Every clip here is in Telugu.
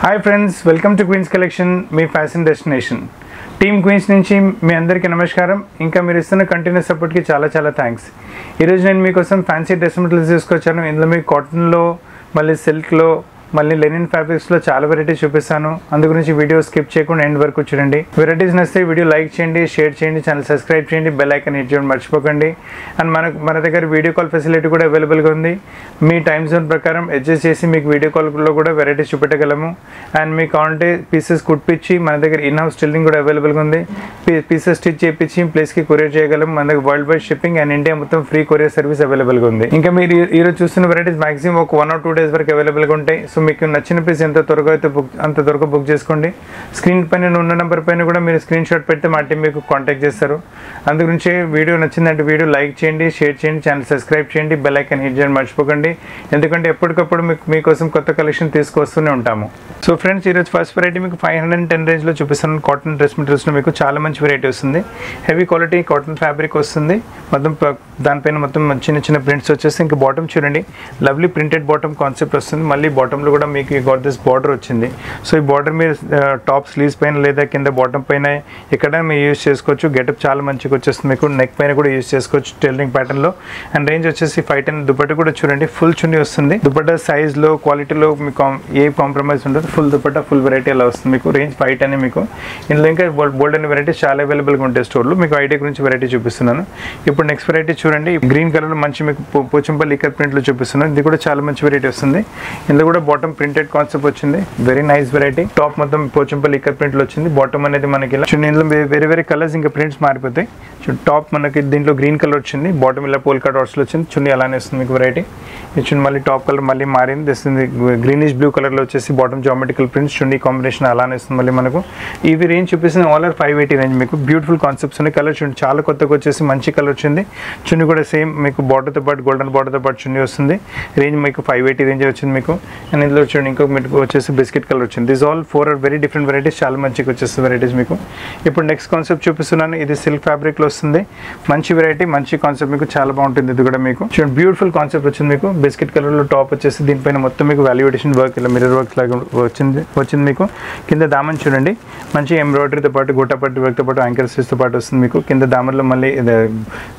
Hi friends welcome to Queens collection me fashion destination team Queens నుంచి మీ అందరికీ నమస్కారం. ఇంకా మీరు ఇస్తున్న కంటిన్యూస్ సపోర్ట్కి చాలా చాలా థ్యాంక్స్ ఈరోజు నేను మీకోసం ఫ్యాన్సీ డ్రెస్ మెటీరియల్స్ తీసుకొచ్చాను. ఇందులో మీకు కాటన్లో మళ్ళీ సిల్క్లో మళ్ళీ లెనిన్ ఫ్యాబ్రిక్స్లో చాలా వెరైటీస్ చూపిస్తాను. అందు గురించి వీడియో స్కిప్ చేయకుండా ఎండ్ వరకు చూడండి. వెరైటీస్ నచ్చితే వీడియో లైక్ చేయండి షేర్ చేయండి ఛానల్ సబ్స్క్రైబ్ చేయండి బెల్ ఐకన్ హిట్ చేయడం మర్చిపోకండి. అండ్ మన మన దగ్గర వీడియో కాల్ ఫెసిలిటీ కూడా అవైలబుల్గా ఉంది. మీ టైం జోన్ ప్రకారం అడ్జస్ట్ చేసి మీకు వీడియో కాల్లో కూడా వెరైటీస్ చూపెట్టగలము. అండ్ మీకు కావాలంటే పీసెస్ కుట్టించి మన దగ్గర ఇన్ హౌస్ స్టిల్లింగ్ కూడా అవైలబుల్గా ఉంది. పీసెస్ స్టిచ్ చేయించి ప్లేస్కి కొరియర్ చేయగలం మన దగ్గర world wide shipping and India మొత్తం ఫ్రీ కొరియర్ సర్వీస్ అవైలబుల్గా ఉంది. ఇంకా మీరు ఈ- ఈరోజు చూస్తున్న వెరైటీస్ మాక్సిమం ఒక వన్ ఆర్ టూ డేస్ వరకు అవైలబుల్గా ఉంటాయి. సో మీకు నచ్చిన పీస్ ఎంత త్వరగా అయితే బుక్ అంత త్వరగా బుక్ చేసుకోండి. స్క్రీన్ పైన ఉన్న నెంబర్ పైన కూడా మీరు స్క్రీన్ షాట్ పెడితే మా టీం మీకు కాంటాక్ట్ చేస్తారు. అందుగురించి వీడియో నచ్చిందంటే వీడియో లైక్ చేయండి షేర్ చేయండి ఛానల్ సబ్స్క్రైబ్ చేయండి బెల్ ఐకన్ హిట్ చేయండి మర్చిపోకండి. ఎందుకంటే ఎప్పటికప్పుడు మీకు మీకోసం కొత్త కలెక్షన్ తీసుకొస్తూనే ఉంటాము. సో ఫ్రెండ్స్ ఈరోజు ఫస్ట్ వెరైటీ మీకు ఫైవ్ హండ్రెడ్ అండ్ టెన్ రేంజ్లో చూపిస్తాను. కాటన్ డ్రెస్ మెటీరియల్స్లో మీకు చాలా మంచి వెరైటీ వస్తుంది. హెవీ క్వాలిటీ కాటన్ ఫ్యాబ్రిక్ వస్తుంది. మొత్తం దానిపైన మొత్తం చిన్న చిన్న ప్రింట్స్ వచ్చేసి ఇంకా బాటమ్ చూడండి. లవ్లీ ప్రింటెడ్ బాటమ్ కాన్సెప్ట్ వస్తుంది. మళ్ళీ బాటంలో కూడా మీకు గాట్ దిస్ బార్డర్ వచ్చింది. సో ఈ బార్డర్ మీరు టాప్ స్లీవ్స్ పైన లేదా కింద బాటమ్ పైన ఎక్కడైనా మీరు యూస్ చేసుకోవచ్చు. గెటప్ చాలా మంచిగా వచ్చేస్తుంది మీకు. నెక్ పైన కూడా యూస్ చేసుకోవచ్చు టైలరింగ్ ప్యాటర్న్లో అండ్ రేంజ్ వచ్చేసి ఫైవ్ టెన్ దుపట్ట కూడా చూడండి ఫుల్ చున్నీ వస్తుంది. దుపట్ట సైజ్లో క్వాలిటీలో మీకు కాం- ఏ కాంప్రమైజ్ ఉండదు. ఫుల్ దుపట్ట ఫుల్ వెరైటీ అలా వస్తుంది మీకు. రేంజ్ ఫైవ్ టెన్ మీకు. ఇందులో ఇంకా బోల్డ్ అనే వెరైటీస్ చాలా అవైలబుల్గా ఉంటాయి స్టోర్లో మీకు ఐడియా గురించి వెరైటీ చూపిస్తున్నాను. ఇప్పుడు నెక్స్ట్ వెరైటీ చూడండి. గ్రీన్ కలర్లో మంచి మీకు పో- పోచంపల్లి ఇక్కర్ ప్రింట్లో చూపిస్తున్నాను. ఇది కూడా చాలా మంచి వెరైటీ వస్తుంది. ఇందులో కూడా బాటమ్ ప్రింటెడ్ కాన్సెప్ట్ వచ్చింది. వెరీ నైస్ వెరైటీ టాప్ మొత్తం పోచంపల్లి ఇక్కడ ప్రింట్లు వచ్చింది. బాటమ్ అనేది మనకి ఇలా ఇందులో వేరే వేరే కలర్స్ ఇంకా ప్రింట్స్ మారిపోతాయి. టాప్ మనకి దీంట్లో గ్రీన్ కలర్ వచ్చింది. బాటమ్ ఇలా పోల్కా డాట్స్లో వచ్చింది. చున్నీ అలానే వస్తుంది మీకు వెరైటీ ఇది చూడండి మళ్ళీ టాప్ కలర్ మళ్ళీ మారింది. దిస్ గ్రీనిష్ బ్లూ కలర్లో వచ్చేసి bottom geometrical prints chunni combination అలానే వస్తుంది మళ్ళీ మనకు. ఇవి రేంజ్ చూపిస్తుంది all are five eighty range మీకు. బ్యూటిఫుల్ కాన్సెప్ట్స్ ఉన్నాయి. కలర్ చూడండి. చాలా కొత్తగా వచ్చేసి మంచి కలర్ వచ్చింది. చున్నీ కూడా సేమ్ మీకు బార్డర్తో పాటు గోల్డెన్ బార్డర్తో పాటు చున్నీ వస్తుంది. రేంజ్ మీకు ఫైవ్ ఎయిటీ రేంజ్ వచ్చింది మీకు. అండ్ ఇందులో చూడండి ఇంకొక మీకు వచ్చేసి బిస్కెట్ కలర్ వచ్చింది. This all four are very different varieties చాలా మంచిగా వచ్చేస్తుంది వెరైటీస్ మీకు. ఇప్పుడు నెక్స్ట్ కాన్సెప్ట్ చూపిస్తున్నాను. ఇది సిల్క్ ఫ్యాబ్రిక్లో వస్తుంది. మంచి వెరైటీ మంచి కాన్సెప్ట్ మీకు చాలా బాగుంటుంది ఇది కూడా మీకు. చూడండి బ్యూటిఫుల్ కాన్సెప్ట్ వచ్చింది మీకు. బిస్కెట్ కలర్లో టాప్ వచ్చేసి దీనిపైన మొత్తం మీకు వాల్యుయేషన్ వర్క్ ఇలా మిర్రర్ వర్క్ లాగా వచ్చింది వచ్చింది మీకు. కింద దామన్ చూడండి. మంచి ఎంబ్రాయిడరీతో పాటు గోటాపట్టి వర్క్తో పాటు యాంకర్తో పాటు వస్తుంది మీకు. కింద దామన్లో మళ్ళీ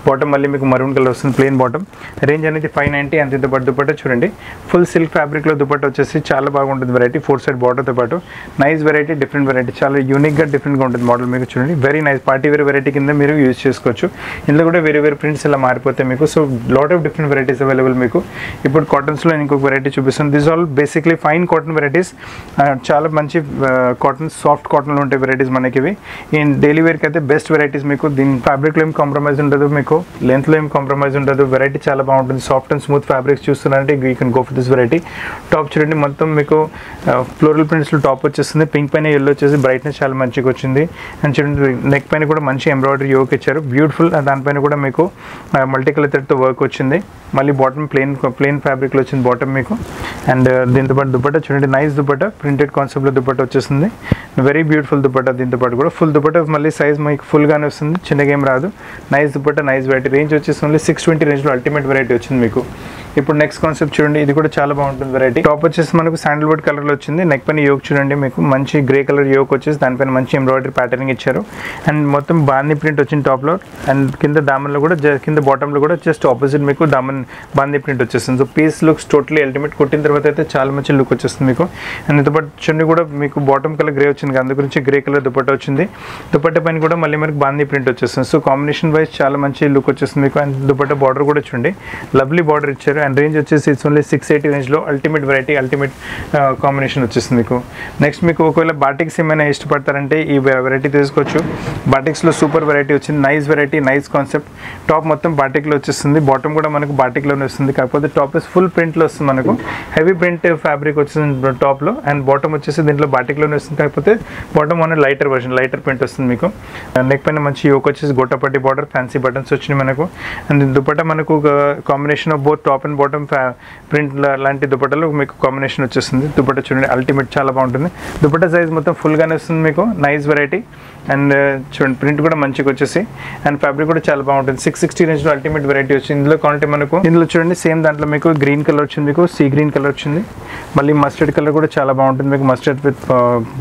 బాటమ్ మళ్ళీ మీకు మరూన్ కలర్ వస్తుంది ప్లెయిన్ బాటమ్ రేంజ్ అనేది ఫైవ్ నైంటీ అంత ఇంత పాటు దుపట్ట చూడండి ఫుల్ సిల్క్ ఫ్యాబ్రిక్లో దుపట్ట వచ్చేసి చాలా బాగుంటుంది వెరైటీ ఫోర్ సైడ్ బార్డర్తో పాటు నైస్ వెరైటీ డిఫరెంట్ వెరైటీ చాలా యూనిక్గా డిఫరెంట్గా ఉంటుంది మోడల్ మీకు చూడండి. Very nice party wear variety కింద మీరు యూజ్ చేసుకోవచ్చు. ఇందులో కూడా వేరే వేరే ప్రింట్స్ ఇలా మారిపోతాయి మీకు so lot of different varieties available మీకు. ఇప్పుడు కాటన్స్లో ఇంకొక వెరైటీ చూపిస్తుంది this all basically fine cotton varieties చాలా మంచి కాటన్ సాఫ్ట్ కాటన్లో ఉంటాయి వెరైటీస్ మనకి ఇవి. ఈ డైలీ వేర్కి అయితే బెస్ట్ వెరైటీస్ మీకు. దీని ఫ్యాబ్రిక్లో ఏం కాంప్రమైజ్ ఉండదు మీకు. లెంత్లో ఏం కాంప్రమైజ్ ఉండదు. వెరైటీ చాలా బాగుంటుంది. Soft and smooth fabrics చూస్తున్నారంటే you can go for this variety top చూడండి. మొత్తం మీకు ఫ్లోరల్ ప్రింట్స్లో టాప్ వచ్చేస్తుంది. పింక్ పైన ఎల్లో వచ్చేసి బ్రైట్నెస్ చాలా మంచిగా వచ్చింది. అండ్ చూడండి నెక్ పైన కూడా మంచి ఎంబ్రాయిడరీ యోక్ ఇచ్చారు. బ్యూటిఫుల్ దానిపైన కూడా మీకు మల్టీ కలర్ థ్రెడ్తో వర్క్ వచ్చింది. మళ్ళీ బాటమ్ ప్లెయిన్ ప్లెయిన్ ఫ్యాబ్రిక్లో వచ్చింది బాటమ్ మీకు. అండ్ దీంతో పాటు దుపట్ట చూడండి నైస్ దుపట్ట ప్రింటెడ్ కాన్సెప్ట్లో దుపట్ట వచ్చేస్తుంది వెరీ బ్యూటిఫుల్ దుపట్ట దీంతో పాటు కూడా. ఫుల్ దుపట్ట మళ్ళీ సైజ్ మీకు ఫుల్గానే వస్తుంది. చిన్నగా ఏం రాదు. Nice dupatta nice variety range వచ్చేసి ఓన్లీ సిక్స్ ట్వంటీ రేంజ్లో అల్టిమేట్ వెరైటీ వచ్చింది మీకు. ఇప్పుడు నెక్స్ట్ కాన్సెప్ట్ చూడండి ఇది కూడా చాలా బాగుంటుంది వెరైటీ టాప్ వచ్చేసి మనకు శాండల్వుడ్ కలర్లో వచ్చింది. నెక్ పైన యోక్ చూడండి మీకు మంచి గ్రే కలర్ యోక్ వచ్చేసి దానిపైన మంచి ఎంబ్రాయిడరీ ప్యాటర్నింగ్ ఇచ్చారు. అండ్ మొత్తం బాందీ ప్రింట్ వచ్చింది టాప్లో అండ్ కింద దామన్లో కూడా జ- కింద బాటంలో కూడా జస్ట్ ఆపోజిట్ మీకు దామన్ బాందీ ప్రింట్ వచ్చేస్తుంది. So piece looks totally ultimate కొట్టిన తర్వాత అయితే చాలా మంచి లుక్ వచ్చేస్తుంది మీకు. అండ్ ఇంత పాటు చున్నీ కూడా మీకు బాటమ్ కలర్ గ్రే వచ్చింది కదా, అందు గురించి గ్రే కలర్ దుపట్ట వచ్చింది. దుపట్ట పైన కూడా మళ్ళీ మనకు బాందీ ప్రింట్ వచ్చేస్తుంది. సో కాంబినేషన్ వైజ్ చాలా మంచి లుక్ వచ్చేస్తుంది మీకు. అండ్ దుపట్ట బార్డర్ కూడా చూడండి. లవ్లీ బార్డర్ ఇచ్చారు. అండ్ రేంజ్ వచ్చేసి ఇట్స్ ఓన్లీ సిక్స్ ఎయిటీ రేంజ్లో అల్టిమేట్ వెరైటీ అల్టిమేట్ కాంబినేషన్ వచ్చేస్తుంది మీకు. నెక్స్ట్ మీకు ఒకవేళ బాటిక్స్ ఏమైనా ఇష్టపడతారంటే ఈ వెరైటీ తీసుకోవచ్చు. బాటిక్స్లో సూపర్ వెరైటీ వచ్చింది. Nice variety nice concept top మొత్తం బాటిక్లో వచ్చేస్తుంది. బాటమ్ కూడా మనకు బాటిక్లోనే వస్తుంది. కాకపోతే టాప్ ఫుల్ ప్రింట్లో వస్తుంది మనకు. హెవీ ప్రింట్ ఫ్యాబ్రిక్ వచ్చింది టాప్లో అండ్ బాటమ్ వచ్చేసి దీంట్లో బాటిక్లోనే వస్తుంది. కాకపోతే బాటమ్ అనే లైటర్ వర్షన్ లైటర్ ప్రింట్ వస్తుంది మీకు. Uh, నెక్ పైన మంచి యోక్ వచ్చేసి గొట్టపట్టి బార్డర్ ఫ్యాన్సీ బటన్స్ వచ్చినాయి మనకు. అండ్ దుపట్ట మనకు combination of both top and bottom print లాంటి దుపట్టలో మీకు కాంబినేషన్ వచ్చేస్తుంది. దుపట్ట చూడండి అల్టిమేట్ చాలా బాగుంటుంది. దుపట్ట సైజ్ మొత్తం ఫుల్గానే వస్తుంది మీకు. నైస్ వెరైటీ అండ్ చూడండి ప్రింట్ కూడా మంచిగా వచ్చేసి అండ్ ఫ్యాబ్రిక్ కూడా చాలా బాగుంటుంది. సిక్స్ సిక్స్టీ రేంజ్లో అల్టిమేట్ వెరైటీ వచ్చింది ఇందులో క్వాలిటీ మనకు ఇందులో చూడండి సేమ్ దాంట్లో మీకు గ్రీన్ కలర్ వచ్చింది మీకు సీ గ్రీన్ కలర్ వచ్చింది. మళ్ళీ మస్టర్డ్ కలర్ కూడా చాలా బాగుంటుంది మీకు mustard with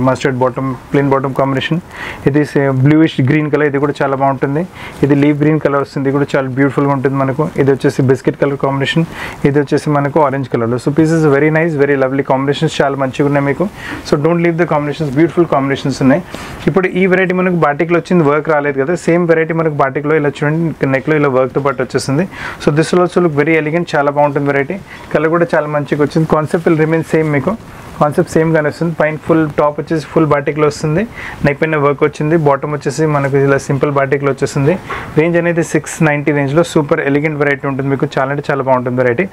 mustard bottom plain bottom combination ఇది బ్లూయిష్ గ్రీన్ కలర్ ఇది కూడా చాలా బాగుంటుంది. ఇది లీవ్ గ్రీన్ కలర్ వస్తుంది కూడా చాలా బ్యూటిఫుల్గా ఉంటుంది మనకు. ఇది వచ్చేసి బిస్కెట్ కలర్ కాంబినేషన్ ఇది వచ్చేసి మనకు ఆరెంజ్ కలర్లో so pieces very nice very lovely combinations చాలా మంచిగా ఉన్నాయి మీకు. So don't leave the combinations beautiful combinations ఉన్నాయి. ఇప్పుడు ఈ వెరైటీ మనకు బాటిక్లో వచ్చింది వర్క్ రాలేదు కదా సేమ్ వెరైటీ మనకు బాటిక్లో ఇలా చూడండి నెక్లో ఇలా వర్క్తో పాటు వచ్చేసింది. So this also look very elegant చాలా బాగుంటుంది వెరైటీ కలర్ కూడా చాలా మంచిగా వచ్చింది. కాన్సెప్ట్ రిమైన్ సేమ్ మీకు. కాన్సెప్ట్ సేమ్ గానే వస్తుంది. పైన ఫుల్ టాప్ వచ్చేసి ఫుల్ బాటిక్లో వస్తుంది. నెక్ పైన వర్క్ వచ్చింది. బాటమ్ వచ్చేసి మనకు ఇలా సింపుల్ బాటిక్లో వచ్చేస్తుంది. రేంజ్ అనేది సిక్స్ నైంటీ రేంజ్లో సూపర్ ఎలిగెంట్ వెరైటీ ఉంటుంది. మీకు చాలా అంటే చాలా బాగుంటుంది variety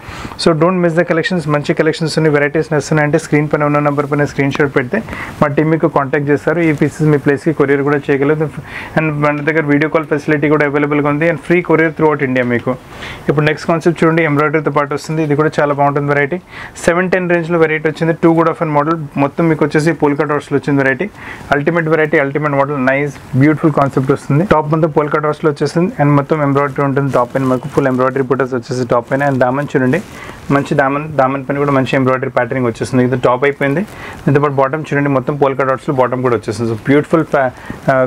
so don't miss the collections మంచి కలెక్షన్స్ ఉన్నాయి. వెరైటీస్ నస్తున్నాయి అంటే స్క్రీన్ పైన ఉన్న నెంబర్ పైన స్క్రీన్ షాట్ పెడితే మా టీం మీకు కాంటాక్ట్ చేస్తారు. ఈ పీసెస్ మీ ప్లేస్కి కొరియర్ కూడా చేయగలదు అండ్ మన దగ్గర వీడియో కాల్ ఫెసిలిటీ కూడా అవైలబుల్గా ఉంది. And free courier throughout India మీకు. ఇప్పుడు నెక్స్ట్ కాన్సెప్ట్ చూడండి. ఎంబ్రాయిడరీతో పాటు వస్తుంది. ఇది కూడా చాలా బాగుంటుంది వెరైటీ సెవెన్ టెన్ రేంజ్లో వెరైటీ వచ్చింది. టూ కూడా ఆఫ్ అండ్ మోడల్. మొత్తం మీకు వచ్చేసి పోల్కా డాట్స్లో వచ్చింది variety ultimate variety ultimate model nice beautiful concept వస్తుంది. టాప్ మొత్తం పోల్కా డాట్స్లో వచ్చేసింది. అండ్ మొత్తం ఎంబ్రాయిడరీ ఉంటుంది. టాప్ పైన మనకు ఫుల్ ఎంబ్రాయిడరీ బుటర్స్ వచ్చేసి టాప్ పైన. అండ్ దామన్ చూడండి. మంచి దామన్ దామన్ పైన కూడా మంచి ఎంబ్రాయిడరీ ప్యాటర్నింగ్ వచ్చేస్తుంది ఇది టాప్ అయిపోయింది. దీంతో పాటు బాటమ్ చూడండి. మొత్తం పోల్కా డాట్స్లో బాటమ్ కూడా వచ్చేస్తుంది సో బ్యూటిఫుల్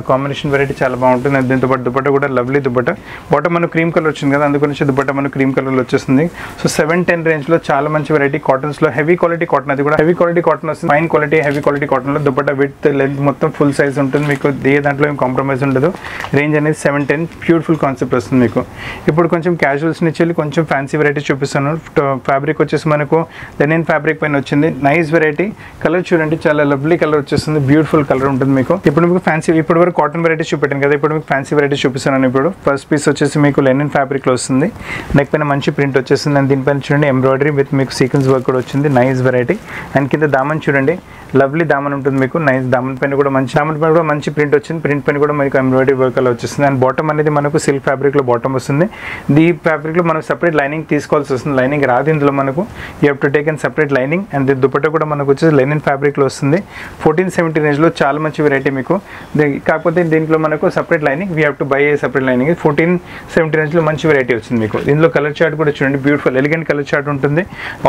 కాంబినేషన్ వెరైటీ చాలా బాగుంటుంది. అండ్ దీంతోపాటు దుపట్ట కూడా లవ్లీ దుపట్ట. బాటమ్ మనకు క్రీమ్ కలర్ వచ్చింది కదా. అందుకని దుపట్ట మనకు క్రీమ్ కలర్లో వచ్చేస్తుంది సో సెవెన్ టెన్ రేంజ్లో చాలా మంచి వెరైటీ కాటన్స్లో హెవీ క్వాలిటీ కాటన్ అది కూడా. హెవీ క్వాలిటీ కాటన్ వస్తుంది. ఫైన్ క్వాలిటీ హెవీ క్వాలిటీ కాటన్లో దుపట్టా విత్ లెంత్ మొత్తం ఫుల్ సైజ్ ఉంటుంది మీకు. ఏ దాంట్లో ఏం కాంప్రమైజ్ ఉండదు. రేంజ్ అనేది సెవెన్ టెన్ బ్యూటిఫుల్ కాన్సెప్ట్ వస్తుంది మీకు. ఇప్పుడు కొంచెం క్యాజువల్స్ నుంచి వెళ్ళి కొంచెం ఫ్యాన్సీ వెరైటీ చూపిస్తాను. ఫ్యాబ్రిక్ వచ్చేసి మనకు లెనిన్ ఫ్యాబ్రిక్ పైన వచ్చింది. నైస్ వెరైటీ కలర్ చూడండి చాలా లవ్లీ కలర్ వచ్చేస్తుంది. బ్యూటిఫుల్ కలర్ ఉంటుంది మీకు. ఇప్పుడు మీకు ఫ్యాన్సీ ఇప్పుడు వరకు కాటన్ వెరైటీస్ చూపెట్టాను కదా. ఇప్పుడు మీకు ఫ్యాన్సీ వెరైటీ చూపిస్తున్నాను ఇప్పుడు. ఫస్ట్ పీస్ వచ్చేసి మీకు లెనిన్ ఫ్యాబ్రిక్లో వస్తుంది. నెక్ పైన మంచి ప్రింట్ వచ్చేసింది. అండ్ దీనిపైన చూడండి ఎంబ్రాయిడరీ విత్ మీకు సీక్వెన్స్ వర్క్ కూడా వచ్చింది. నైస్ వెరైటీ అండ్ కింద దామని చూడండి. లవ్లీ దామన్ ఉంటుంది మీకు. నైస్ దామన్ పెన్ కూడా మంచి దామన్ పెన్ కూడా మంచి ప్రింట్ వచ్చింది. ప్రింట్ పెన్ కూడా మీకు ఎంబ్రాయిడరీ వర్క్ అలా వచ్చేస్తుంది అండ్ బాటమ్ అనేది మనకు సిల్క్ ఫ్యాబ్రిక్లో బాటమ్ వస్తుంది. ఈ ఫ్యాబ్రిక్లో మనకు సపరేట్ లైనింగ్ తీసుకోవాల్సి వస్తుంది. లైనింగ్ రాదు ఇందులో మనకు. You have to take and separate lining and dupatta కూడా మనకు వచ్చేసి లైనింగ్ ఫ్యాబ్రిక్లో వస్తుంది. ఫోర్టీన్ సెవెంటీ రేంజ్లో చాలా మంచి వెరైటీ మీకు. కాకపోతే దీంట్లో మనకు separate lining we have to buy a separate lining fourteen seventy రేంజ్లో మంచి వెరైటీ వచ్చింది మీకు. ఇందులో కలర్ చార్ట్ కూడా చూడండి. బ్యూటిఫుల్ ఎలిగెంట్ కలర్ చార్ట్ ఉంటుంది.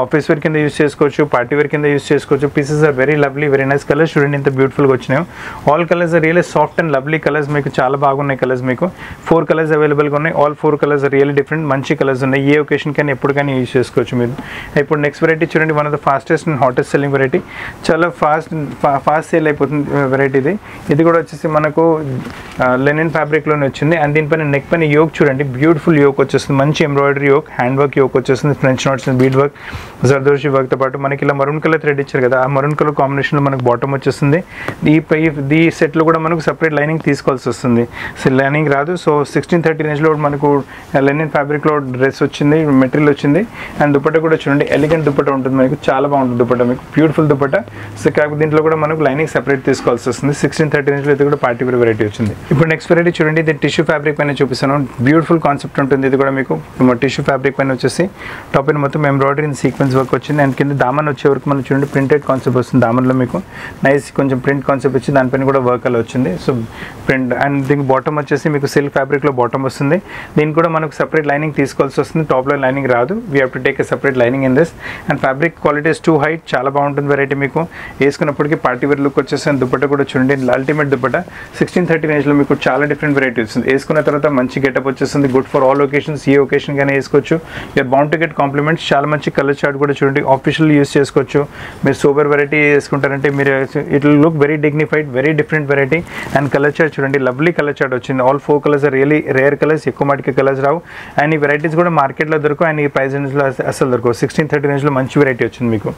ఆఫీస్ వేర్ కింద యూస్ చేసుకోవచ్చు. పార్టీ వేర్ కింద యూస్ చేసుకోవచ్చు. Pieces are very lovely very nice colours చూడండి ఇంత బ్యూటిఫుల్గా వచ్చినాయి. All colours are really soft and lovely colours మీకు చాలా బాగున్నాయి కలర్స్ మీకు. ఫోర్ కలర్స్ అవైలబుల్గా ఉన్నాయి. All four colours really different మంచి కలర్స్ ఉన్నాయి. ఏ ఒకేషన్ కానీ ఎప్పటికైనా యూజ్ చేసుకోవచ్చు మీరు. ఇప్పుడు నెక్స్ట్ వెరైటీ చూడండి. One of the fastest and hottest selling variety చాలా ఫాస్ట్ ఫాస్ట్ సేల్ అయిపోతుంది uh, వెరైటీ ఇది. ఇది కూడా వచ్చేసి మనకు uh, లెనిన్ ఫ్యాబ్రిక్లోనే వచ్చింది. అండ్ దీనిపైన నెక్ పైన యోక్ చూడండి. బ్యూటిఫుల్ యోక్ వచ్చేస్తుంది. మంచి embroidery yoke hand work yoke వచ్చేస్తుంది. French knots bead work zardozi వర్క్తో పాటు మనకి ఇలా మరూన్ కలర్ థ్రెడ్ ఇచ్చారు కదా. ఆ మరూన్ కలర్ కాంబినేషన్లో మనకు బాటమ్ వచ్చేస్తుంది. ఈ పై ఈ సెట్లో కూడా మనకు సపరేట్ లైనింగ్ తీసుకోవాల్సి వస్తుంది. సో లైనింగ్ రాదు. సో సిక్స్టీన్ థర్టీ రేంజ్లో మనకు లెనిన్ ఫ్యాబ్రిక్లో డ్రెస్ వచ్చింది మెటీరియల్ వచ్చింది. అండ్ దుపట్ట కూడా చూడండి ఎలిగెంట్ దుపట్ట ఉంటుంది మనకు. చాలా బాగుంటుంది దుపట్ట మీకు. బ్యూటిఫుల్ దుపట్ట. సో కాకపోతే దీంట్లో కూడా మనకు లైనింగ్ సెపరేట్ తీసుకోవాల్సి వస్తుంది. సిక్స్టీన్ థర్టీ రేంజ్లో ఇది కూడా పార్టీ వేర్ వెరైటీ వచ్చింది. ఇప్పుడు నెక్స్ట్ వెరైటీ చూడండి. ఇది టిష్యూ ఫ్యాబ్రిక్ పైన చూపిస్తాను. బ్యూటిఫుల్ కాన్సెప్ట్ ఉంటుంది ఇది కూడా మీకు. టిష్యూ ఫ్యాబ్రిక్ పైన వచ్చేసి. టాప్ మొత్తం ఎంబ్రాయిడరీ సీక్వెన్స్ వర్క్ వచ్చింది. అండ్ కింద దామన్ వచ్చే వరకు మనం చూడండి. ప్రింటెడ్ కాన్సెప్ట్ వస్తుంది. దామన్లో మీకు నైస్ కొంచెం ప్రింట్ కాన్సెప్ట్ వచ్చి దానిపైన కూడా వర్క్ అలా వచ్చింది. సో ప్రింట్ అండ్ దీనికి బాటమ్ వచ్చేసి మీకు సిల్క్ ఫ్యాబ్రిక్లో బాటమ్ వస్తుంది. దీనికి కూడా మనకు సపరేట్ లైనింగ్ తీసుకోవాల్సి వస్తుంది. టాప్లో లైనింగ్ రాదు. We have to take a separate lining in this and fabric quality is too height చాలా బాగుంటుంది వెరైటీ మీకు. వేసుకున్నప్పటికీ పార్టీ వేర్ లుక్ వచ్చేసి దుప్పట కూడా చూడండి అల్టిమేట్ దుప్పట. సిక్స్టీన్ థర్టీ రేంజ్లో మీకు చాలా డిఫరెంట్ వెరైటీ వస్తుంది. వేసుకున్న తర్వాత మంచి గెటప్ వచ్చేస్తుంది. గుడ్ ఫర్ ఆల్ ఒకేషన్స్ ఈ ఒకేషన్ కానీ వేసుకోవచ్చు. You're bound to get compliments చాలా మంచి కలర్ చార్ట్ కూడా చూడండి ఆఫీషియల్ యూస్ చేసుకోవచ్చు. మీరు సూపర్ వెరైటీ తీసుకుంటారంటే మీరు it look very dignified very different variety and colour chart చూడండి లవ్లీ కలర్ చార్ట్ వచ్చింది. All four colours really rare colours ఎక్కువ మటుకి కలర్స్ రావు. అండ్ ఈ వెరైటీస్ కూడా మార్కెట్లో దొరకవు. అండ్ ఈ ప్రైస్ రేంజ్లో అసలు దొరకవు. సిక్స్టీన్ థర్టీ రేంజ్లో మంచి వెరైటీ వచ్చింది మీకు.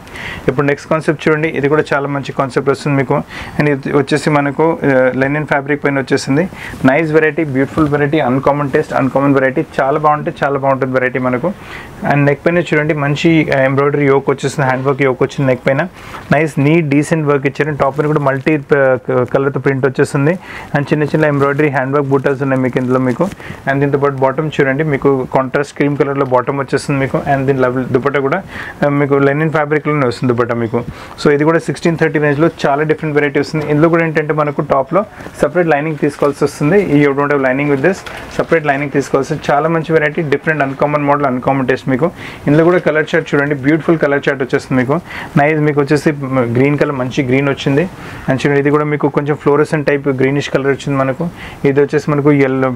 ఇప్పుడు నెక్స్ట్ కాన్సెప్ట్ చూడండి. ఇది కూడా చాలా మంచి కాన్సెప్ట్ వస్తుంది మీకు. అండ్ ఇది వచ్చేసి మనకు లెనిన్ ఫ్యాబ్రిక్ పైన వచ్చేసింది. Nice variety beautiful variety uncommon taste uncommon variety చాలా బాగుంటుంది చాలా బాగుంటుంది వెరైటీ మనకు. అండ్ నెక్ పైన చూడండి మంచి ఎంబ్రాయిడరీ యోక్ వచ్చేసింది హ్యాండ్ వర్క్ యోక్ వచ్చింది నెక్ పైన. నైస్ నీట్ డీసెంట్ వర్క్ ఇచ్చారు. టాప్ మీద కూడా మల్టీ కలర్తో ప్రింట్ వచ్చేస్తుంది. అండ్ చిన్న చిన్న ఎంబ్రాయిడరీ హ్యాండ్ వర్క్ బూటాస్ ఉన్నాయి మీకు ఇందులో మీకు. అండ్ దీంతో పాటు బాటమ్ చూడండి మీకు కాంట్రాస్ట్ క్రీమ్ కలర్లో బాటమ్ వచ్చేస్తుంది మీకు. అండ్ దీని లెవెల్ దుపట్టా కూడా uh, మీకు లెనిన్ ఫ్యాబ్రిక్లోనే వస్తుంది దుపట్టా మీకు. సో ఇది కూడా సిక్స్టీన్ థర్టీ రేంజ్లో చాలా డిఫరెంట్ వెరైటీ వస్తుంది. ఇందులో కూడా ఏంటంటే మనకు టాప్లో సపరేట్ లైనింగ్ తీసుకోవాల్సి వస్తుంది. ఈ you don't have lining with this separate lining తీసుకోవాల్సి చాలా మంచి variety different uncommon model uncommon taste మీకు. ఇందులో కూడా కలర్ చార్ట్ చూడండి. బ్యూటిఫుల్ కలర్ చార్ట్ వచ్చేస్తుంది మీకు. నైస్ మీకు వచ్చేసి గ్రీన్ కలర్ మంచి గ్రీన్ వచ్చింది. అండ్ చూడండి ఇది కూడా మీకు కొంచెం ఫ్లోరసెంట్ టైప్ గ్రీనిష్ కలర్ వచ్చింది మనకు. ఇది వచ్చేసి మనకు yellow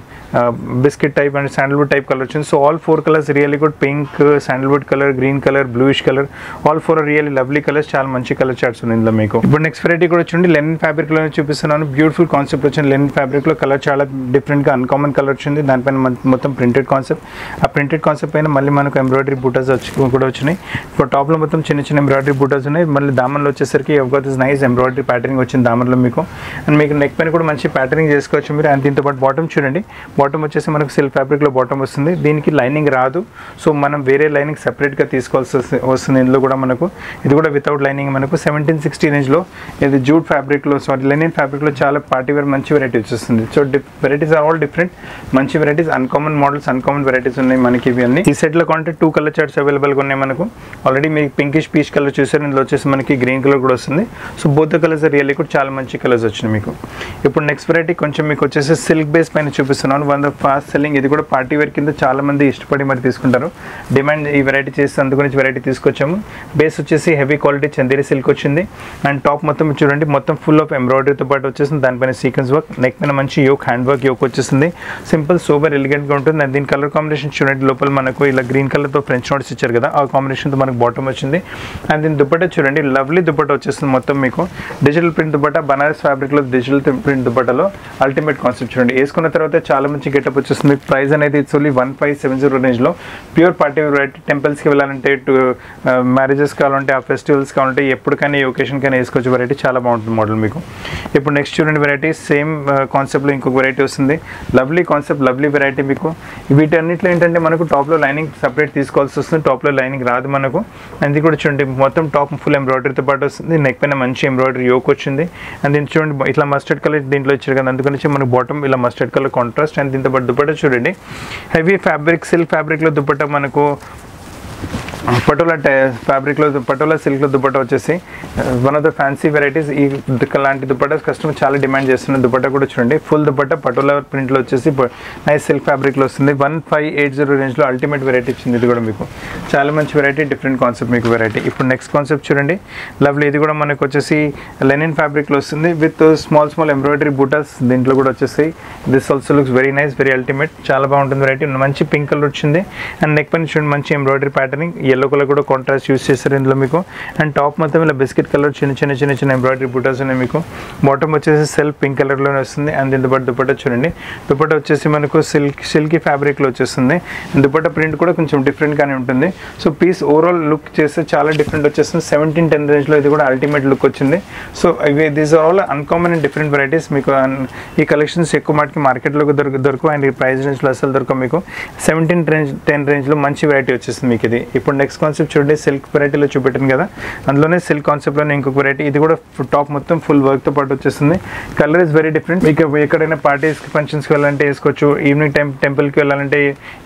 biscuit type and sandalwood type colour వచ్చింది. So all four colours really good pink sandalwood colour green colour bluish colour all four really lovely colours చాలా మంచి కలర్ చార్ట్స్ ఉంది ఇందులో మీకు. ఇప్పుడు నెక్స్ట్ వెరైటీ కూడా చూడండి. లెనిన్ ఫ్యాబ్రిక్లో చూపిస్తున్నాను. బ్యూటిఫుల్ కాన్సెప్ట్ వచ్చింది. లెనిన్ ఫ్యాబ్రిక్లో కలర్ చాలా డిఫరెంట్గా అన్కామన్ కలర్ వచ్చింది. దానిపైన మొత్తం ప్రింటెడ్ కాన్సెప్ట్ ఆ ప్రింటెడ్ కాన్సెప్ట్ పైన మళ్ళీ మనకు ఎంబ్రాయిడరీ బూటాస్ వచ్చి కూడా వచ్చినాయి. ఇప్పుడు టాప్లో మొత్తం చిన్న చిన్న ఎంబ్రాయిడరీ బూటాస్ ఉన్నాయి. మళ్ళీ దామన్లో వచ్చేసరికి gut is nice embroidery patterning వచ్చింది దామర్లో మీకు. అండ్ మీకు నెక్ పైన కూడా మంచి ప్యాటర్నింగ్ చేసుకోవచ్చు మీరు. అండ్ దీంతో పాటు బాటమ్ చూడండి. బాటమ్ వచ్చేసి మనకు సిల్క్ ఫ్యాబ్రిక్లో బాటమ్ వస్తుంది. దీనికి లైనింగ్ రాదు. సో మనం వేరే లైనింగ్ సెపరేట్గా తీసుకోవాల్సి వస్తుంది- ఇందులో కూడా మనకు ఇది కూడా వితౌట్ లైనింగ్ మనకు సెవెంటీన్ సిక్స్టీ రేంజ్లో ఇది జూట్ ఫ్యాబ్రిక్లో సారీ లెనిన్ ఫ్యాబ్రిక్లో చాలా పార్టీ వేర్ మంచి వెరైటీ వచ్చేస్తుంది so varieties are all different మంచి varieties uncommon models uncommon varieties ఉన్నాయి మనకి ఇవి అన్ని. ఈ సెట్లో కొంటే టూ కలర్ చార్ట్స్ అవైలబుల్గా ఉన్నాయి మనకు. ఆల్రెడీ మీకు పింకిష్ పీచ్ కలర్ చూసారు. ఇందులో వచ్చేసి మనకి గ్రీన్ కలర్ కూడా వస్తుంది. సో బోత్ కలర్స్ రియల్లీ కూడా చాలా మంచి కలర్స్ వచ్చినాయి మీకు. ఇప్పుడు నెక్స్ట్ వెరైటీ కొంచెం మీకు వచ్చేసి సిల్క్ బేస్ పైన చూపిస్తున్నాను. వన్ ఆఫ్ ఫాస్ట్ సెల్లింగ్ ఇది కూడా పార్టీ వేర్ కింద చాలా మంది ఇష్టపడి మరి తీసుకుంటారు. డిమాండ్ ఈ వెరైటీ చేసి అందు గురించి వెరైటీ తీసుకొచ్చాము. బేస్ వచ్చేసి హెవీ క్వాలిటీ చందేరి సిల్క్ వచ్చింది. అండ్ టాప్ మొత్తం చూడండి మొత్తం ఫుల్ ఆఫ్ ఎంబ్రాయిడరీతో పాటు వచ్చేసింది. దానిపైన సీక్వెన్స్ వర్క్ నెక్ పైన మంచి యోక్ హ్యాండ్ వర్క్ యోక్ వచ్చేసింది. సింపుల్ సూపర్ ఎలిగెంట్గా ఉంటుంది. అండ్ దీని కలర్ కాంబినేషన్ చూడండి లోపల మనకు ఇలా గ్రీన్ కలర్తో ఫ్రెంచ్ నోట్స్ ఇచ్చారు కదా. ఆ కాంబినేషన్తో మనకు బాటమ్ వచ్చింది. అండ్ దీని దుప్పట చూడండి లవ్లీ దుప్పట వచ్చేస్తుంది మొత్తం మీకు. డిజిటల్ ప్రింట్ దుపట్టా బనారస్ ఫ్యాబ్రిక్లో డిజిటల్ ప్రింట్ దుపట్టాలో అల్టిమేట్ కాన్సెప్ట్ చూడండి. వేసుకున్న తర్వాత చాలా మంచి గెటప్ వచ్చేస్తుంది. ప్రైస్ అనేది it's only one five seven zero రేంజ్లో ప్యూర్ పార్టీ వెరైటీ టెంపుల్స్కి వెళ్ళాలంటే మ్యారేజెస్ uh, కావాలంటే ఆ ఫెస్టివల్స్ కావాలంటే ఎప్పటికైనా ఈ ఒకేషన్కైనా వేసుకోవచ్చు. వెరైటీ చాలా బాగుంటుంది మోడల్ మీకు. ఇప్పుడు నెక్స్ట్ చూడండి వెరైటీ సేమ్ కాన్సెప్ట్లో ఇంకొక వెరైటీ వస్తుంది. లవ్లీ కాన్సెప్ట్ లవ్లీ వెరైటీ మీకు. వీటన్నిటిలో ఏంటంటే మనకు టాప్లో లైనింగ్ సపరేట్ తీసుకోవాల్సి వస్తుంది. టాప్లో లైనింగ్ రాదు మనకు. అది కూడా చూడండి మొత్తం టాప్ ఫుల్ ఎంబ్రాయిడరీతో పాటు వస్తుంది. నెక్ పైన మంచి ఎంబ్రాయిడరీ యోక్ వచ్చింది. అండ్ దీన్ని చూడండి ఇట్లా మస్టర్డ్ కలర్ దీంట్లో ఇచ్చారు కదా అందుకని మనకు బాటమ్ ఇలా మస్టర్డ్ కలర్ కాంట్రాస్ట్ అండ్ దీంతో పాటు దుపట్టా చూడండి. హెవీ ఫ్యాబ్రిక్ సిల్క్ ఫ్యాబ్రిక్లో దుపట్టా మనకు పటోలా ఫ్యాబ్రిక్లో పటోలా సిల్క్లో దుపట్టా వచ్చేసి one of the fancy varieties ఈ లాంటి దుపట్టాస్ కస్టమర్ చాలా డిమాండ్ చేస్తున్న దుపట్టా కూడా చూడండి. ఫుల్ దుపట్టా పటోలా ప్రింట్లో వచ్చేసి నైస్ సిల్క్ ఫ్యాబ్రిక్లో వస్తుంది. వన్ ఫైవ్ ఎయిట్ జీరో రేంజ్లో అల్టిమేట్ వెరైటీ ఇచ్చింది ఇది కూడా మీకు. చాలా మంచి వెరైటీ డిఫరెంట్ కాన్సెప్ట్ మీకు వెరైటీ ఇప్పుడు నెక్స్ట్ కాన్సెప్ట్ చూడండి. లవ్లీ ఇది కూడా మనకు వచ్చేసి లెనిన్ ఫ్యాబ్రిక్లో వస్తుంది. With small small embroidery butas దీంట్లో కూడా వచ్చేసి this also looks very nice very ultimate చాలా బాగుంటుంది వెరైటీ మంచి పింక్ కలర్ వచ్చింది. అండ్ నెక్ పని చూడండి మంచి ఎంబ్రాయిడరీ ప్యాటర్నింగ్ ఎల్లో కలర్ కూడా కాంట్రాస్ట్ యూస్ చేస్తారు ఇందులో మీకు. అండ్ టాప్ మొత్తం ఇలా బిస్కెట్ కలర్ చిన్న చిన్న చిన్న చిన్న ఎంబ్రాయిడరీ బుటాస్ ఉన్నాయి మీకు. బాటమ్ వచ్చేసి సెల్ఫ్ పింక్ కలర్లోనే వస్తుంది. అండ్ దీంతో పాటు దుపట్టా చూడండి. దుపట్ట వచ్చేసి మనకు సిల్క్ సిల్కీ ఫ్యాబ్రిక్లో వచ్చేస్తుంది. దుపట్ట ప్రింట్ కూడా కొంచెం డిఫరెంట్గానే ఉంటుంది. సో పీస్ ఓవరాల్ లుక్ చేస్తే చాలా డిఫరెంట్ వచ్చేస్తుంది. సెవెంటీన్ టెన్ రేంజ్లో ఇది కూడా అల్టిమేట్ లుక్ వచ్చింది. సో ఇవి these are all uncommon and different varieties మీకు uh, ఈ కలెక్షన్స్ ఎక్కువ మాటికి మార్కెట్లోకి దొరక దొరుకు. అండ్ ఈ ప్రైస్ రేంజ్లో అసలు దొరకవు మీకు. సెవెంటీన్ రేంజ్ టెన్ రేంజ్లో మంచి వెరైటీ వచ్చేస్తుంది మీకు ఇది. ఇప్పుడు నెక్స్ట్ కాన్సెప్ట్ చూడండి సిల్క్ వెరైటీలో చూపెట్టాను కదా. అందులోనే సిల్క్ కాన్సెప్ట్లోనే ఇంకొక వెరైటీ ఇది కూడా టాప్ మొత్తం ఫుల్ వర్క్తో పాటు వచ్చేస్తుంది. కలర్ ఇస్ వెరీ డిఫరెంట్ మీకు ఎక్కడైనా పార్టీస్కి ఫంక్షన్స్కి వెళ్ళాలంటే వేసుకోవచ్చు. ఈవినింగ్ టైం టెంపుల్కి వెళ్ళాలంటే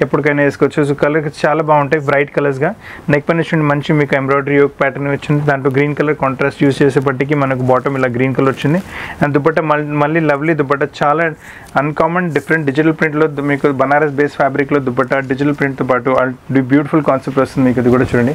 ఎప్పటికైనా వేసుకోవచ్చు. సో కలర్ చాలా బాగుంటాయి బ్రైట్ కలర్స్గా నెక్ పైన చూడండి మంచి మీకు ఎంబ్రాయిడరీ ప్యాటర్న్ వచ్చింది. దాంట్లో గ్రీన్ కలర్ కాంట్రాస్ట్ యూస్ చేసేపటికి మనకు బాటమ్ ఇలా గ్రీన్ కలర్ వచ్చింది. అండ్ దుపట్టా మళ్ళీ మళ్ళీ లవ్లీ దుపట్టా. చాలా అన్కామన్ డిఫరెంట్ డిజిటల్ ప్రింట్లో మీకు బనారస్ బేస్ ఫ్యాబ్రిక్లో దుపట్టా డిజిటల్ ప్రింట్తో పాటు బ్యూటిఫుల్ కాన్సెప్ట్ వస్తుంది మీకు ఇది కూడా చూడండి.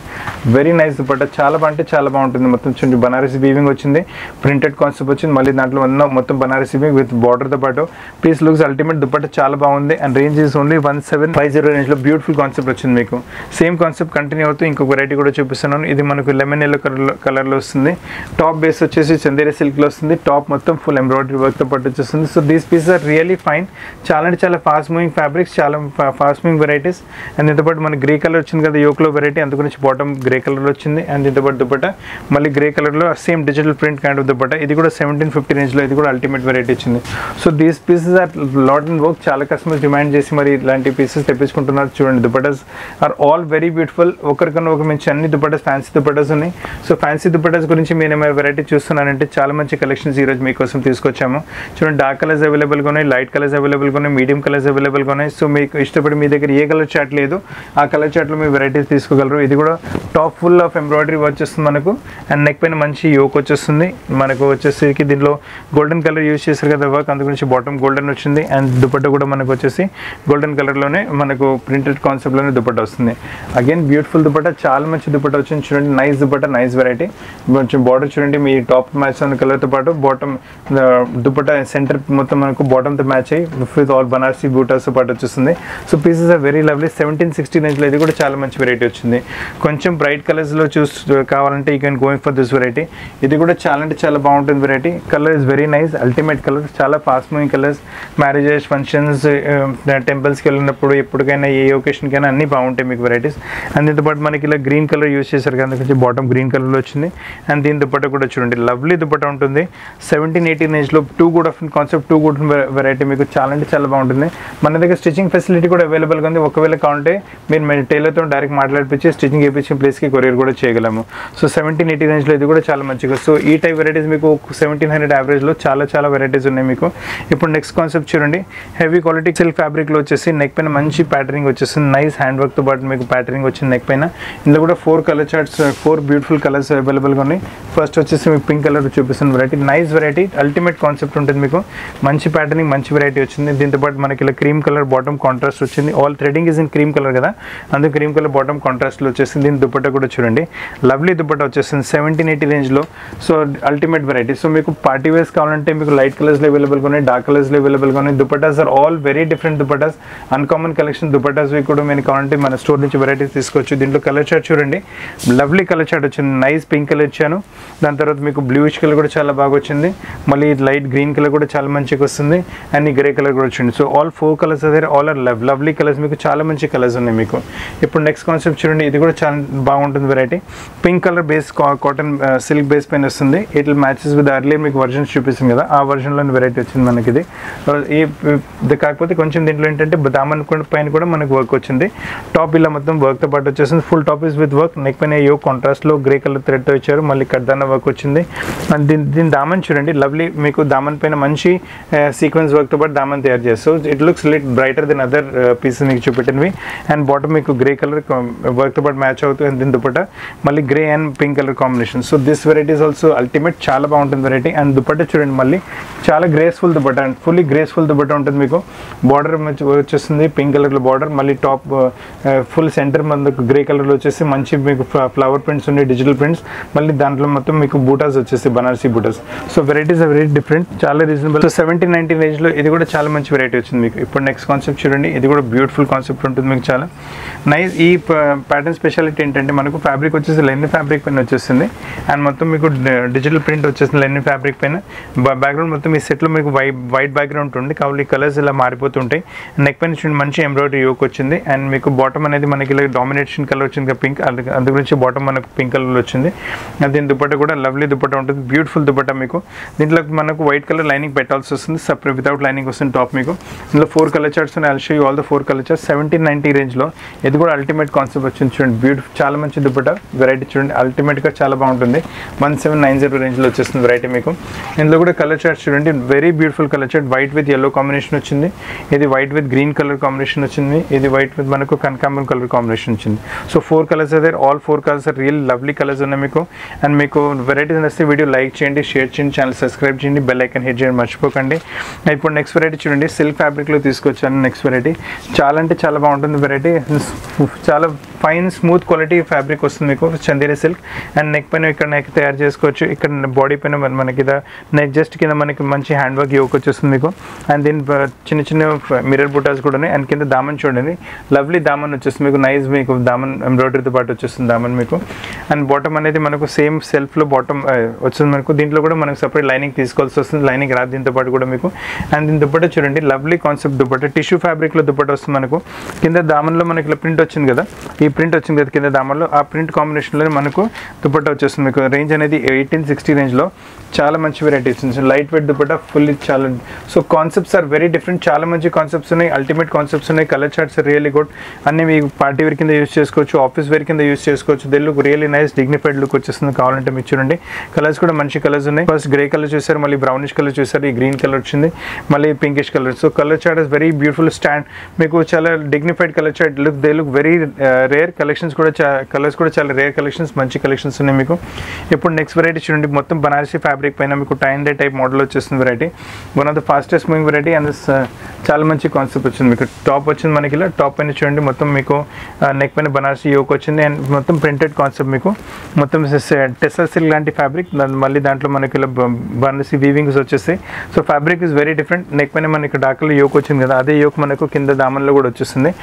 Very nice dupatta. చాలా బాగుంటే చాలా బాగుంటుంది. మొత్తం చూడండి బనారసి వీవింగ్ వచ్చింది. ప్రింటెడ్ కాన్సెప్ట్ వచ్చింది. మళ్ళీ దాంట్లో ఉన్న మొత్తం బనారసి వీవింగ్ విత్ బార్డర్తో పాటు పీస్ లుక్స్ అల్టిమేట్ దుపట్టా చాలా బాగుంది. And range is only one seven five zero రేంజ్లో బ్యూటిఫుల్ కాన్సెప్ట్ వచ్చింది మీకు. సేమ్ కాన్సెప్ట్ కంటిన్యూ అవుతూ ఇంకొక వెరైటీ కూడా చూపిస్తున్నాను. ఇది మనకు లెమన్ ఎల్లో కలర్లో కలర్లో వస్తుంది. టాప్ బేస్ వచ్చేసి చందేరి సిల్క్లో వస్తుంది. టాప్ మొత్తం ఫుల్ ఎంబ్రాయిడరీ వర్క్తో పాటు వచ్చేస్తుంది. So these piece are really fine చాలా అంటే చాలా ఫాస్ట్ మూవింగ్ ఫ్యాబ్రిక్స్ చాలా ఫాస్ట్ మూవింగ్ వెరైటీస్ అండ్ దీంతో పాటు మన గ్రే కలర్ వచ్చింది కదా యోక్లో వెరైటీ అందు గురించి బాటమ్ గ్రే కలర్లో వచ్చింది అండ్ దీంతో పాటు దుపట్ట. మళ్ళీ గ్రే కలర్లో same digital print kind of dupatta. ఇది కూడా సెవెంటీన్ ఫిఫ్టీ రేంజ్లో ఇది కూడా అల్టిమేట్ వెరైటీ వచ్చింది. So these pieces are lot and work చాలా కస్టమర్స్ డిమాండ్ చేసి మరి ఇలాంటి పీసెస్ తెప్పించుకుంటున్నారు. చూడండి dupattas are all very beautiful ఒకరికన్నా ఒక మంచి అన్ని దుప్పటస్ ఫ్యాన్సీ దుప్పటస్ ఉన్నాయి. సో ఫ్యాన్సీ దుపటాస్ గురించి నేను ఏమైనా వెరైటీ చూస్తున్నానంటే చాలా మంచి కలెక్షన్స్ ఈరోజు మీకోసం తీసుకొచ్చాము. చూడండి డార్క్ కలర్స్ అవైలబుల్గా ఉన్నాయి లైట్ కలర్స్ అవైలబుల్గా ఉన్నాయి మీడియం కలర్స్ అవైలబుల్గా ఉన్నాయి. సో మీకు ఇష్టపడి మీ దగ్గర ఏ కలర్ చాట్ లేదు ఆ కలర్ చాట్లో మీ వెరైటీస్ తీసుకోగలరు ఇది కూడా top full of embroidery work వస్తుంది మనకు. అండ్ నెక్ పైన మంచి యోక్ వచ్చేస్తుంది. మనకు వచ్చేసరికి దీనిలో గోల్డెన్ కలర్ యూస్ చేశారు కదా వర్క్ అందు గురించి బాటమ్ గోల్డెన్ వచ్చింది. అండ్ దుపట్ట కూడా మనకు వచ్చేసి గోల్డెన్ కలర్లోనే మనకు ప్రింటెడ్ కాన్సెప్ట్లోనే దుపట్ట వస్తుంది. Again beautiful dupatta. చాలా మంచి దుపట్ట వచ్చింది. చూడండి నైస్ దుపట్ట నైస్ వెరైటీ కొంచెం బార్డర్ చూడండి మీ టాప్ మ్యాచ్ ఉన్న కలర్తో పాటు బాటమ్ దుపట్ట సెంటర్ మొత్తం మనకు బాటమ్తో మ్యాచ్ అయ్యి విత్ ఆల్ బనారసీ బూటాస్తో పాటు వచ్చేస్తుంది. So pieces are very lovely seventeen sixty రేంజ్లో ఇది కూడా చాలా మంచి వెరైటీ వచ్చింది. కొంచెం బ్రైట్ కలర్స్లో చూస్ కావాలంటే you can going for this variety ఇది కూడా చాలా అంటే చాలా బాగుంటుంది variety colour is very nice ultimate colour చాలా fast moving colours marriages functions టెంపుల్స్కి వెళ్ళినప్పుడు ఎప్పటికైనా ఏ ఒకేషన్కైనా అన్నీ బాగుంటాయి మీకు వెరైటీస్ అండ్ దీంతోపాటు మనకి ఇలా గ్రీన్ కలర్ యూస్ చేశారు కదా కొంచెం బాటమ్ గ్రీన్ కలర్లో వచ్చింది. అండ్ దీని దుపట్ట కూడా చూడండి. లవ్లీ దుపట్ట ఉంటుంది. సెవెంటీన్ ఎయిటీన్ ఏజ్లో too good of concept too good variety మీకు చాలా అంటే చాలా బాగుంటుంది. మన దగ్గర స్టిచ్చింగ్ ఫెసిలిటీ కూడా అవైలబుల్గా ఉంది. ఒకవేళ కావాలంటే మీరు మీ టైలర్తో డైరెక్ట్ మాట్లాడిపించి స్టిచ్చింగ్ చేయించిన ప్లేస్కి కొరియర్ కూడా చేయగలము. సో సెవెంటీన్ ఎయిటీ రేంజ్లో ఇది కూడా చాలా మంచిగా. సో ఈ టైప్ వెరైటీస్ మీకు సెవెంటీన్ హండ్రెడ్ యావరేజ్లో చాలా చాలా వెరైటీస్ ఉన్నాయి మీకు. ఇప్పుడు నెక్స్ట్ కాన్సెప్ట్ చూడండి. హెవీ క్వాలిటీ సిల్క్ ఫ్యాబ్రిక్లో వచ్చేసి నెక్ పైన మంచి ప్యాటర్నింగ్ వచ్చేస్తుంది. నైస్ హ్యాండ్ వర్క్తో పాటు మీకు ప్యాటర్నింగ్ వచ్చింది నెక్ పైన. ఇందులో కూడా four colour charts four beautiful colours అవైలబుల్గా ఉన్నాయి. ఫస్ట్ వచ్చేసి మీకు పింక్ కలర్ చూపిస్తున్న variety nice variety ultimate concept ఉంటుంది మీకు. మంచి ప్యాటర్నింగ్ మంచి వెరైటీ వచ్చింది. దీంతో పాటు మనకి ఇలా క్రీమ్ కలర్ బాటమ్ కాంట్రాస్ట్ వచ్చింది. All threading is in cream colour కదా. అందుకు క్రీమ్ కలర్ బాటమ్ కాస్ట్లో వచ్చేసింది దీని దుపట్ట కూడా చూడండి. లవ్లీ దుపట్ట వచ్చేసింది సెవెంటీన్ ఎయిటీ రేంజ్లో. సో అల్టిమేట్ వెరైటీ సో మీకు పార్టీ వేర్స్ కావాలంటే మీకు లైట్ కలర్స్లో అవైలబుల్గా ఉన్నాయి డార్క్ కలర్స్లో అవైలబుల్గా ఉన్నాయి dupattas are all very different dupattas. Uncommon collection dupattas కూడా మీరు కావాలంటే మన స్టోర్ నుంచి వెరైటీస్ తీసుకోవచ్చు. దీంట్లో కలర్ చార్ట్ చూడండి. లవ్లీ కలర్ చార్ట్ వచ్చింది. నైస్ పింక్ కలర్ ఇచ్చాను. దాని తర్వాత మీకు బ్లూయిష్ కలర్ కూడా చాలా బాగా వచ్చింది. మళ్ళీ లైట్ గ్రీన్ కలర్ కూడా చాలా మంచిగా వస్తుంది. అండ్ ఈ గ్రే కలర్ కూడా వచ్చింది. సో ఆల్ ఫోర్ కలర్స్ అదే all are love lovely colours మీకు చాలా మంచి కలర్స్ ఉన్నాయి మీకు. ఇప్పుడు నెక్స్ట్ కాన్సెప్ట్ చూడండి. ఇది కూడా చాలా బాగుంటుంది variety pink colour base cotton silk base పైన వస్తుంది. ఇట్ మ్యాచెస్ విత్ అర్లీ మీకు వర్జన్స్ చూపిస్తుంది కదా. ఆ వర్జన్లో వెరైటీ వచ్చింది మనకి ఇది. Uh, ఈ ఇది కాకపోతే కొంచెం దీంట్లో ఏంటంటే దామన్ పైన కూడా మనకు వర్క్ వచ్చింది. టాప్ ఇలా మొత్తం వర్క్తో పాటు వచ్చేసింది. Full top is with work neck పైన యో కాంట్రాస్ట్లో గ్రే కలర్ థ్రెడ్తో ఇచ్చారు. మళ్ళీ కడ్దాన వర్క్ వచ్చింది. అండ్ దీని దీని దామన్ చూడండి. లవ్లీ మీకు దామన్ పైన మంచి uh, సీక్వెన్స్ వర్క్తో పాటు దామన్ తయారు చేస్తారు. It looks lit brighter than other pieces మీకు చూపెట్టినవి. అండ్ బాటమ్ మీకు గ్రే కలర్ వర్క్ వర్క్తో పాటు మ్యాచ్ అవుతుంది అండ్ దీని మళ్ళీ grey and pink colour combination so this varieties also ultimate చాలా బాగుంటుంది వెరైటీ అండ్ దుపట్ట చూడండి మళ్ళీ. చాలా graceful dupatta and fully graceful dupatta ఉంటుంది మీకు. బార్డర్ వచ్చేస్తుంది. పింక్ కలర్లో బార్డర్ మళ్ళీ టాప్ ఫుల్ సెంటర్ మనకు గ్రే కలర్లో వచ్చేసి మంచి మీకు ఫ్లవర్ ప్రింట్స్ ఉన్నాయి డిజిటల్ ప్రింట్స్ మళ్ళీ దాంట్లో మొత్తం మీకు బూటాస్ వచ్చేసి Banarasi butas. So varieties are very different చాలా రీజనబుల్ సో సెవెంటీన్ నైన్టీన్ రేంజ్లో ఇది కూడా చాలా మంచి వెరైటీ వచ్చింది మీకు. ఇప్పుడు నెక్స్ట్ కాన్సెప్ట్ చూడండి. ఇది కూడా బ్యూటిఫుల్ కాన్సెప్ట్ ఉంటుంది మీకు చాలా. నైస్ ఈ uh, ప్యాటర్న్ స్పెషాలిటీ ఏంటంటే మనకు ఫ్యాబ్రిక్ వచ్చేసి లెన్ ఫ్యాబ్రిక్ పైన వచ్చేస్తుంది. అండ్ మొత్తం మీకు డిజిటల్ ప్రింట్ వచ్చేసింది లెన్ ఫ్యాబ్రిక్ పైన. బ్యాక్గ్రౌండ్ మొత్తం ఈ సెట్లో మీకు వైట్ వైట్ బ్యాక్గ్రౌండ్ ఉంటుంది. కాబట్టి కలర్స్ ఇలా మారిపోతుంటాయి. నెక్ పైన చూడండి మంచి ఎంబ్రాయిడరీ యోక్ వచ్చింది. అండ్ మీకు బాటమ్ అనేది మనకి ఇలా డామినేషన్ కలర్ వచ్చింది పింక్ అందు గురించి బాటమ్ మనకు పింక్ కలర్ వచ్చింది. దీని దుపట్ట కూడా లవ్లీ దుపట్ట ఉంటుంది. బ్యూటిఫుల్ దుపట్ట మీకు. దీంట్లో మనకు వైట్ కలర్ లైనింగ్ పెట్టాల్సి వస్తుంది. సపరేట్ వితౌట్ లైనింగ్ వస్తుంది టాప్ మీకు. ఇందులో ఫోర్ కలర్ చార్ట్స్ ఉన్నాయి. So all the four colour charts seventeen ninety రేంజ్లో ఇది కూడా అల్టిమేట్ కాన్సెప్ట్ వచ్చింది. చూడండి బ్యూటిఫుల్ చాలా మంచి దుప్పట వెరైటీ చూడండి అల్టిమేట్గా చాలా బాగుంటుంది. వన్ సెవెన్ నైన్ జీరో రేంజ్లో వచ్చేస్తుంది వెరైటీ మీకు. ఇందులో కూడా కలర్ చార్ట్ చూడండి very beautiful colour chart white with yellow combination వచ్చింది. ఇది white with green colour combination వచ్చింది. ఇది వైట్ విత్ మనకు కనకాంబరం కలర్ కాంబినేషన్ వచ్చింది. సో ఫోర్ కలర్స్ అయితే all four colours real lovely colours ఉన్నాయి మీకు. అండ్ మీకు వెరైటీస్ నచ్చితే వీడియో లైక్ చేయండి షేర్ చేయండి ఛానల్ సబ్స్క్రైబ్ చేయండి బెల్ ఐకన్ హిట్ చేయండి మర్చిపోకండి. ఇప్పుడు నెక్స్ట్ వెరైటీ చూడండి సిల్క్ ఫ్యాబ్రిక్లో తీసుకొచ్చాను నెక్స్ట్ వెరైటీ చాలా అంటే చాలా బాగుంటుంది వెరైటీ చాలా ఫైన్ స్మూత్ క్వాలిటీ ఫ్యాబ్రిక్ వస్తుంది మీకు చందేరి సిల్క్ అండ్ నెక్ పైన ఇక్కడ నెక్ తయారు చేసుకోవచ్చు. ఇక్కడ బాడీ పైన మనకి నెక్ జస్ట్ కింద మనకి మంచి హ్యాండ్ వర్క్ యోక్ వచ్చేస్తుంది మీకు. అండ్ దీని uh, చిన్న చిన్న మిర్రర్ బుటాస్ కూడా ఉన్నాయి. అండ్ కింద దామన్ చూడండి. లవ్లీ దామన్ వచ్చేస్తుంది మీకు. నైస్ మీకు దామన్ ఎంబ్రాయిడరీతో పాటు వచ్చేస్తుంది దామన్ మీకు. అండ్ బాటమ్ అనేది మనకు సేమ్ సెల్ఫ్లో బాటమ్ వచ్చింది మనకు. దీంట్లో కూడా మనకు సపరేట్ లైనింగ్ తీసుకోవాల్సి వస్తుంది. లైనింగ్ రాదు దీంతో పాటు కూడా మీకు. అండ్ దీని దుప్పట చూడండి. లవ్లీ కాన్సెప్ట్ దుప్పట టిష్యూ ఫ్యాబ్రిక్లో దుప్పట వస్తుంది మనకు. కింద దామన్లో మనకి ప్రింట్ వచ్చింది కదా. ఈ ప్రింట్ వచ్చింది కదా కింద దామల్లో ఆ ప్రింట్ కాంబినేషన్లో మనకు దుపట్టా వచ్చేస్తుంది. మీకు రేంజ్ అనేది ఎయిటీన్ సిక్స్టీ రేంజ్లో చాలా మంచి varieties light weight dupatta full చాలా so concepts are very different చాలా మంచి కాన్సెప్ట్స్ ఉన్నాయి. అల్టిమేట్ కాన్సెప్ట్స్ ఉన్నాయి. కలర్ చార్ట్స్ రియల్లీ గుడ్ అన్ని మీకు పార్టీ వేర్ కింద యూస్ చేసుకోవచ్చు. ఆఫీస్ వేర్ కింద యూస్ చేసుకోవచ్చు. They look really nice dignified look వచ్చేస్తుంది. కావాలంటే మీరు చూడండి. కలర్స్ కూడా మంచి కలర్స్ ఉన్నాయి. ఫస్ట్ గ్రే కలర్ చూసారు మళ్ళీ బ్రౌనిష్ కలర్ చూసారు ఈ గ్రీన్ కలర్ వచ్చింది. మళ్ళీ pinkish colour so colour chart is very beautiful stand మీకు చాలా dignified colour chart look they look very rare collections కూడా కలర్స్ కూడా చాలా రేర్ కలెక్షన్స్ మంచి కలెక్షన్స్ ఉన్నాయి మీకు. ఇప్పుడు నెక్స్ట్ వెరైటీ చూడండి. మొత్తం బనారసీ ఫ్యాబ్రిక్ పైన మీకు tie and dye type model వచ్చేస్తుంది variety one of the fastest moving variety and చాలా మంచి కాన్సెప్ట్ వచ్చింది. మీకు టాప్ వచ్చింది మనకి ఇలా. టాప్ పైన చూడండి మొత్తం మీకు uh, నెక్ పైన బనారసి యోక్ వచ్చింది అండ్ మొత్తం ప్రింటెడ్ కాన్సెప్ట్ మీకు. మొత్తం టెసర్ సిల్క్ uh, లాంటి ఫ్యాబ్రిక్ మళ్ళీ దాంట్లో మనకి ఇలా బనారసి వీవింగ్స్ వచ్చేస్తాయి. So fabric is very different neck పైన మనకి డార్క్లో యోక్ వచ్చింది కదా అదే యోక్ మనకు కింద దామన్లో కూడా వచ్చేస్తుంది.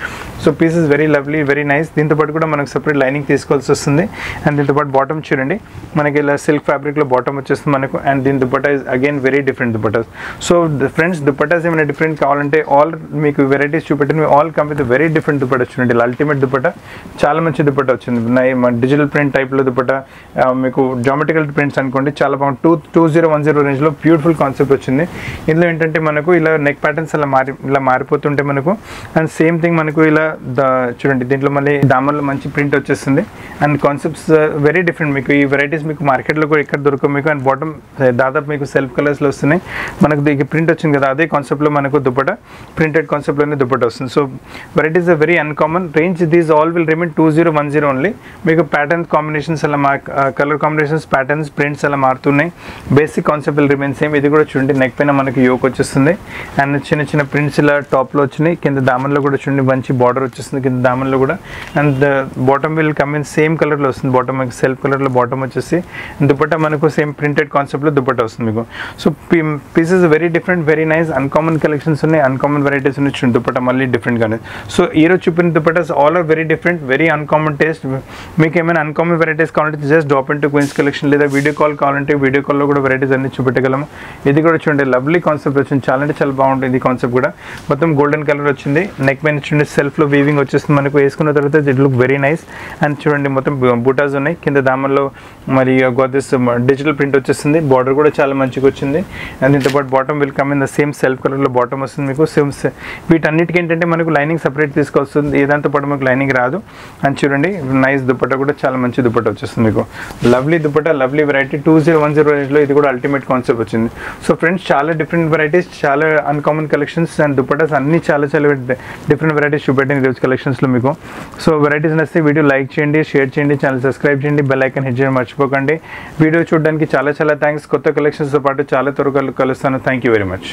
So piece is very lovely very nice దీంతో పాటు కూడా మనకు సపరేట్ లైనింగ్ తీసుకోవాల్సి వస్తుంది. అండ్ దీంతో పాటు బాటమ్ చూడండి. మనకి ఇలా సిల్క్ ఫ్యాబ్రిక్లో బాటమ్ వచ్చేస్తుంది. మనకు అండ్ దీని dupatta is again very different dupattas so friends dupattas ఏమైనా డిఫరెంట్ కావాలంటే ఆల్ మీకు వెరైటీస్ చూపెట్టిన all come with very different dupatta చూడండి. అల్టిమేట్ దుపట్ట చాలా మంచి దుపట్ట వచ్చింది. డిజిటల్ ప్రింట్ టైప్లో దుపట్ట మీకు జామెటికల్ ప్రింట్స్ అనుకోండి చాలా బాగుంది two two zero one zero రేంజ్లో బ్యూటిఫుల్ కాన్సెప్ట్ వచ్చింది. ఇందులో ఏంటంటే మనకు ఇలా నెక్ ప్యాటర్న్స్ అలా మారి ఇలా మారిపోతుంటే మనకు అండ్ సేమ్ థింగ్ మనకు ఇలా చూడండి దీంట్లో మళ్ళీ దామర్లో మంచి ప్రింట్ వచ్చేస్తుంది. అండ్ కాన్సెప్ట్స్ వెరీ డిఫరెంట్ మీకు ఈ వెరైటీస్ మీకు మార్కెట్లో కూడా ఎక్కడ దొరకవు మీకు అండ్ బాటమ్ దాదాపు మీకు సెల్ఫ్ కలర్స్లో వస్తున్నాయి. మనకు దీనికి ప్రింట్ వచ్చింది కదా అదే కాన్సెప్ట్లో మనకు దుప్పట ప్రింటెడ్ కాన్సెప్ట్లోనే దుప్పట వస్తుంది. So varieties very uncommon range these all will remain two zero one zero only మీకు ప్యాటర్న్ కాంబినేషన్స్ అలా మా కలర్ కాంబినేషన్స్ ప్యాటర్న్స్ ప్రింట్స్ అలా మారుతున్నాయి. Basic concept will remain same ఇది కూడా చూడండి నెక్ పైన మనకి యోక్ వచ్చేస్తుంది. అండ్ చిన్న చిన్న ప్రింట్స్ ఇలా టాప్లో వచ్చినాయి. కింద దామన్లో కూడా చూడండి మంచి బార్డర్ వచ్చేస్తుంది కింద దామన్లో కూడా. And bottom will come in same కలర్లో వస్తుంది. బాటమ్ సెల్ఫ్ కలర్లో బాటమ్ వచ్చేసి. దుపట్టా మనకు సేమ్ ప్రింటెడ్ కాన్సెప్ట్లో దుపట్టా వస్తుంది మీకు. So pieces very different very nice uncommon collections ఉన్నాయి అన్కామన్ వెరైటీస్ ఉన్నాయి చూడండి దుపట్టా మళ్ళీ డిఫరెంట్గానే సో ఈరోజు చూపిన dupattas all are very different very uncommon taste మీకు ఏమైనా అన్కామన్ వెరైటీస్ కావాలంటే just drop in queens collection లేదా వీడియో కాల్ కావాలంటే వీడియో కాల్లో కూడా వెరైటీస్ అన్ని చూపెట్టగలము. ఇది కూడా చూడండి లవ్లీ కాన్సెప్ట్ వచ్చింది. చాలా అంటే చాలా బాగుంటుంది ఈ కాన్సెప్ట్ కూడా. మొత్తం గోల్డెన్ కలర్ వచ్చింది. నెక్ పైన చూడండి సెల్ఫ్లో వీవింగ్ వచ్చేస్తుంది. మనకు వేసుకున్న తర్వాత it look very nice and చూడండి మొత్తం బూటాస్ ఉన్నాయి. కింద దామల్లో మరి గోదెస్ డిజిటల్ ప్రింట్ వచ్చేస్తుంది. బార్డర్ కూడా చాలా మంచిగా వచ్చింది. అండ్ దీంతో పాటు bottom will come in the same self కలర్లో బాటమ్ వస్తుంది మీకు. సేమ్ వీటన్నిటికీ ఏంటంటే మనకు లైనింగ్ సపరేట్ తీసుకొస్తుంది. ఏదంతా పాటు మనకు లైనింగ్ రాదు. అండ్ చూడండి నైస్ దుపట్టా కూడా చాలా మంచి దుప్పట వచ్చేస్తుంది మీకు. Lovely dupatta lovely variety two zero one zero రేంజ్లో ఇది కూడా అల్టిమేట్ కాన్సెప్ట్ వచ్చింది. సో ఫ్రెండ్స్ చాలా డిఫరెంట్ వెరైటీస్ చాలా అన్కామన్ కలెక్షన్స్ అండ్ దుపట్టాస్ అన్ని చాలా చాలా డిఫరెంట్ వెరైటీస్ చూపెట్టింది ఈరోజు కలెక్షన్స్లో మీకు. సో వెరైటీస్ నచ్చితే వీడియో లైక్ చేయండి షేర్ చేయండి ఛానల్ సబ్స్క్రైబ్ చేయండి బెల్ ఐకన్ హిట్ చేయడం మర్చిపోకండి. వీడియో చూడడానికి చాలా చాలా థ్యాంక్స్. కొత్త కలెక్షన్స్తో పాటు చాలా త్వరగా కలుస్తాను. Thank you very much